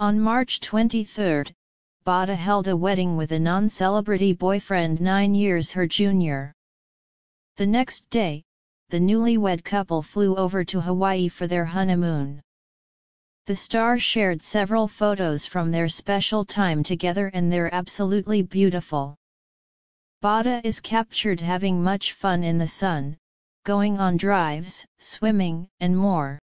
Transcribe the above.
On March 23, Bada held a wedding with a non-celebrity boyfriend nine years her junior. The next day, the newlywed couple flew over to Hawaii for their honeymoon. The star shared several photos from their special time together and they're absolutely beautiful. Bada is captured having much fun in the sun, going on drives, swimming, and more.